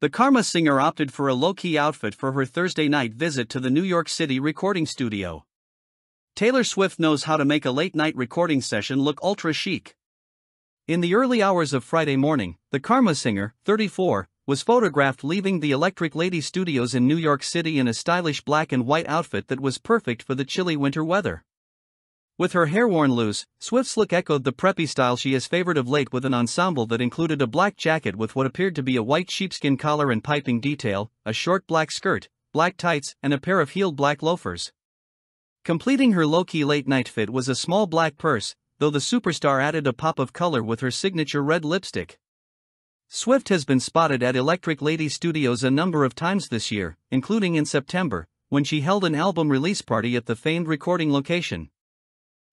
The Karma singer opted for a low key outfit for her Thursday night visit to the New York City recording studio. Taylor Swift knows how to make a late night recording session look ultra chic. In the early hours of Friday morning, the Karma singer, 34, was photographed leaving the Electric Lady Studios in New York City in a stylish black and white outfit that was perfect for the chilly winter weather. With her hair worn loose, Swift's look echoed the preppy style she has favored of late with an ensemble that included a black jacket with what appeared to be a white sheepskin collar and piping detail, a short black skirt, black tights, and a pair of heeled black loafers. Completing her low key late night fit was a small black purse, though the superstar added a pop of color with her signature red lipstick. Swift has been spotted at Electric Lady Studios a number of times this year, including in September, when she held an album release party at the famed recording location.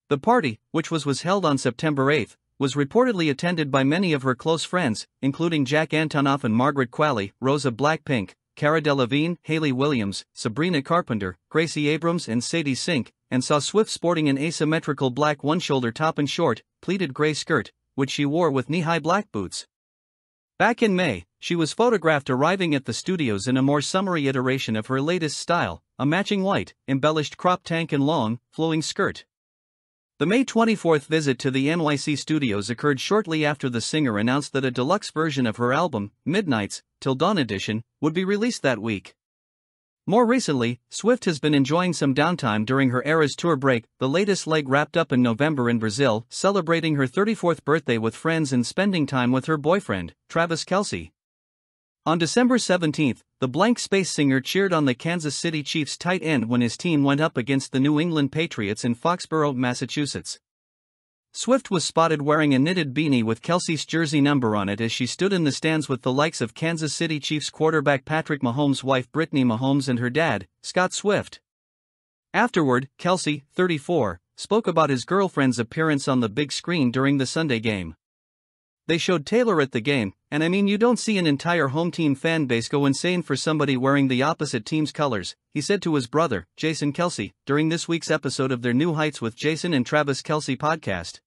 The party, which was, was held on September 8, was reportedly attended by many of her close friends, including Jack Antonoff and Margaret Qualley, Rosa Blackpink, Cara Delevingne, Hayley Williams, Sabrina Carpenter, Gracie Abrams, and Sadie Sink, and saw Swift sporting an asymmetrical black one shoulder top and short, pleated gray skirt, which she wore with knee high black boots. Back in May, she was photographed arriving at the studios in a more summery iteration of her latest style, a matching white, embellished crop tank and long, flowing skirt. The May 24th visit to the NYC studios occurred shortly after the singer announced that a deluxe version of her album, Midnights, Till Dawn Edition, would be released that week. More recently, Swift has been enjoying some downtime during her Eras tour break, the latest leg wrapped up in November in Brazil, celebrating her 34th birthday with friends and spending time with her boyfriend, Travis Kelce. On December 17, the blank space singer cheered on the Kansas City Chiefs tight end when his team went up against the New England Patriots in Foxborough, Massachusetts. Swift was spotted wearing a knitted beanie with Kelce's jersey number on it as she stood in the stands with the likes of Kansas City Chiefs quarterback Patrick Mahomes' wife Brittany Mahomes and her dad, Scott Swift. Afterward, Kelce, 34, spoke about his girlfriend's appearance on the big screen during the Sunday game. They showed Taylor at the game, and I mean, you don't see an entire home team fan base go insane for somebody wearing the opposite team's colors, he said to his brother, Jason Kelce, during this week's episode of their New Heights with Jason and Travis Kelce podcast.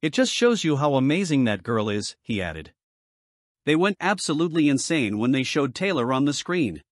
It just shows you how amazing that girl is, he added. They went absolutely insane when they showed Taylor on the screen.